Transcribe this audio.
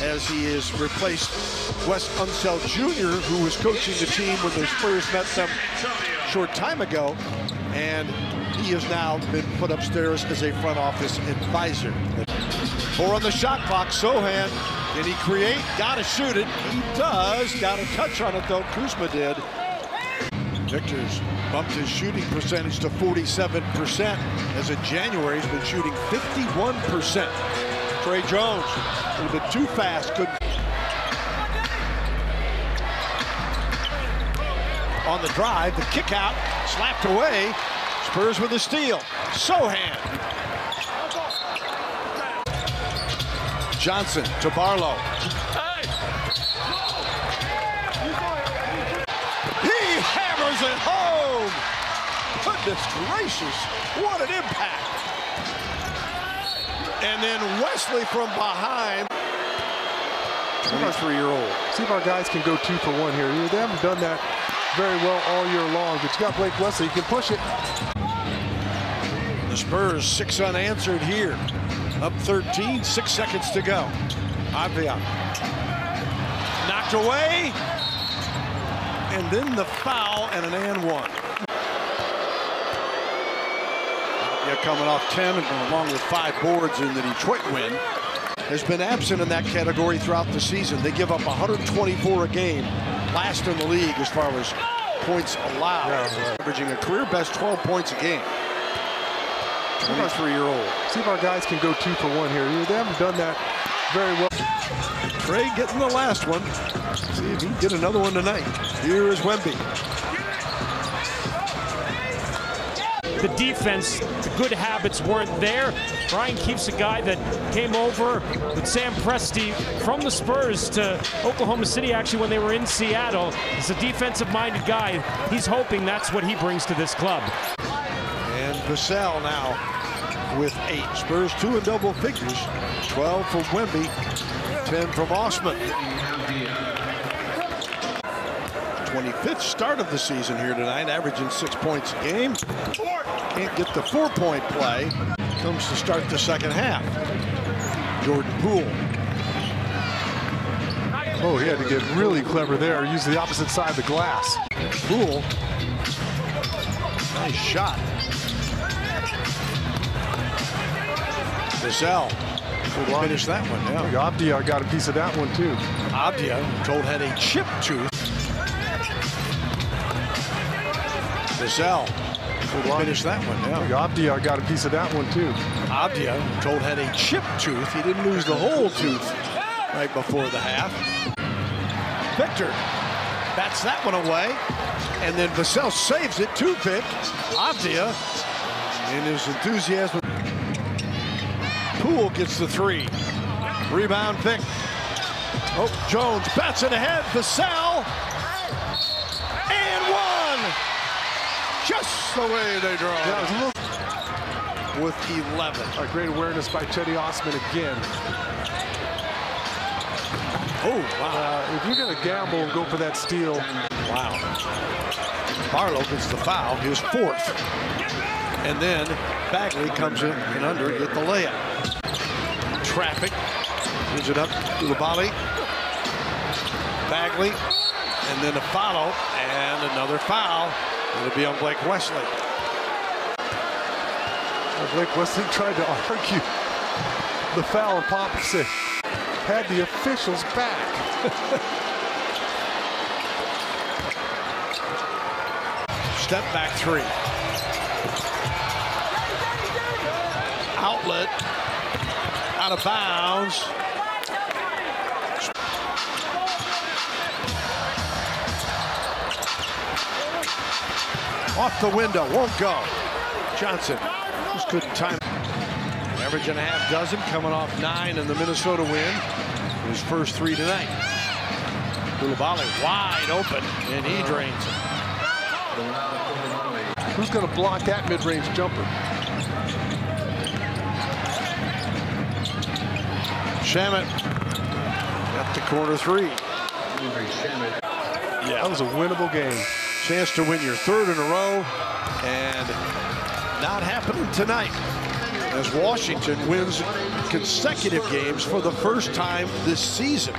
as he has replaced Wes Unseld Jr., who was coaching the team when the Spurs met them short time ago. And he has now been put upstairs as a front office advisor. Four on the shot clock. Sochan, can he create? Got to shoot it. He does. Got a touch on it, though. Kuzma did. Victor's bumped his shooting percentage to 47%. As of January, he's been shooting 51%. Tre Jones, a little bit too fast. Good. On the drive, the kick out, slapped away. Spurs with the steal. Sochan. Johnson to Barlow. He hammers it home. Goodness gracious, what an impact. And then Wesley from behind. 23-year-old. See if our guys can go two for one here. They haven't done that very well all year long, but you got Blake Wesley, he can push it. The Spurs, six unanswered here. Up 13, six seconds to go. Avdija knocked away. And then the foul and an and one. Coming off 10 and along with five boards in the Detroit win. Has been absent in that category throughout the season. They give up 124 a game, last in the league as far as points allowed, Yeah, right. averaging a career best 12 points a game. 23-year-old. See if our guys can go two for one here. They haven't done that very well. Trey getting the last one. See if he can get another one tonight. Here is Wemby. The defense, the good habits weren't there. Brian Keefe a guy that came over with Sam Presti from the Spurs to Oklahoma City actually when they were in Seattle. He's a defensive-minded guy. He's hoping that's what he brings to this club. And Vassell now with eight. Spurs two in double figures. 12 from Wemby, 10 from Osman. 25th start of the season here tonight, averaging six points a game. Can't get the four-point play. Comes to start the second half. Jordan Poole. Oh, he had to get really clever there. Use the opposite side of the glass. Poole. Nice shot. Will finish that one. Yeah. Avdija got a piece of that one too. Avdija, told had a chip tooth. Vassell will finish that one. Yeah. Avdija got a piece of that one too. Avdija, told had a chip tooth. He didn't lose the whole tooth right before the half. Victor bats that one away. And then Vassell saves it, two pick. Avdija, in his enthusiasm. Poole gets the three. Rebound pick. Oh, Jones bats it ahead. Vassell. And one. Just the way they draw. Yeah, it was a little With 11. a great awareness by Cedi Osman again. Oh, wow. Uh, if you're going to gamble and go for that steal, Wow. Barlow gets the foul, his fourth. And then Bagley comes in and under, get the layup. Traffic, gives it up to the volley. Bagley, and then a follow, and another foul. It'll be on Blake Wesley. Blake Wesley tried to argue the foul, and Pop had the officials back. Step back three. Outlet. Out of bounds. Off the window, won't go. Johnson just couldn't time. Average and a half dozen coming off nine in the Minnesota win. His first three tonight. Koulibaly wide open, and he drains it. Who's going to block that mid-range jumper? Shamit at the corner three. Yeah. That was a winnable game. Chance to win your third in a row, and not happening tonight as Washington wins consecutive games for the first time this season.